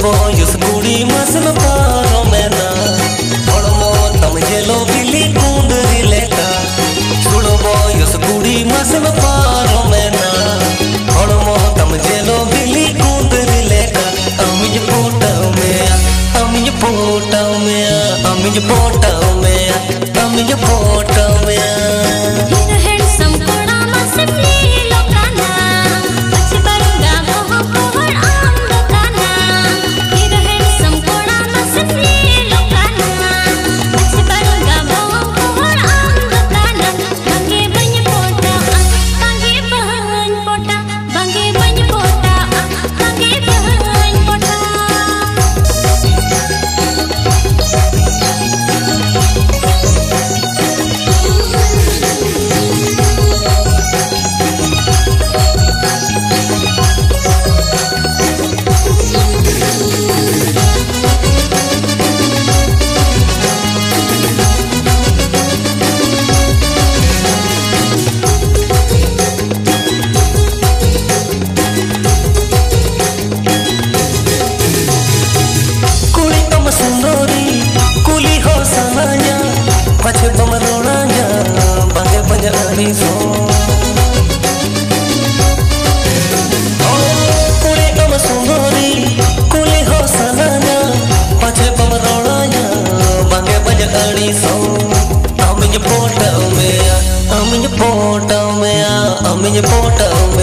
सुड़बो use कुड़ी मसन पारो मेना हड़मो तम जेलो बिली कुंडरी लेका सुड़बो युस कुड़ी मसन पारो मेना हड़मो तम जेलो बिली कुंडरी लेका अमिज पोटा में अमिज पोटा में अमिज पोटा में अमिज पोटा में I'm photo man,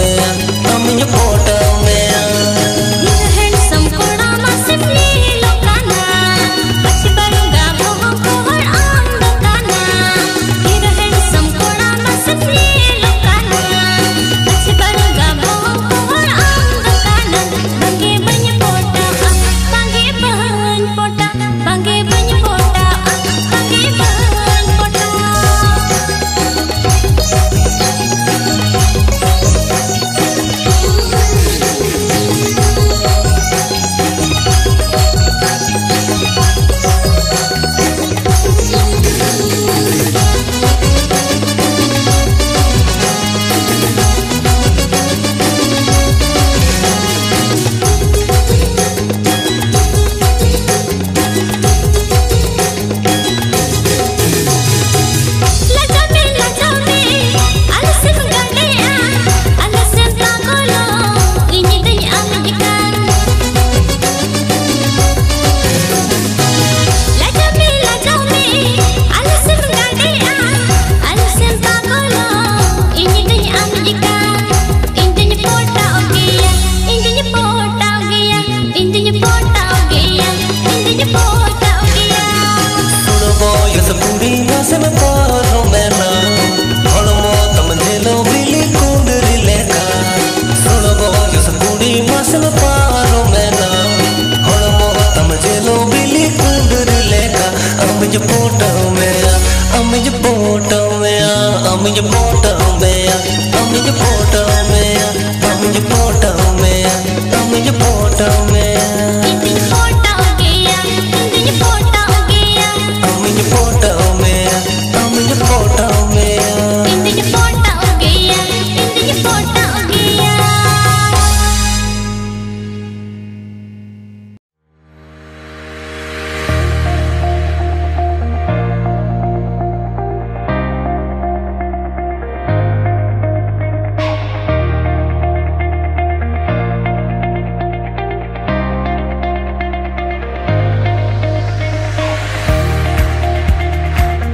I'm your portal man. I'm your portal man. I'm your portal man. I'm your portal man. I'm your portal man. I'm your portal man. I'm your portal man.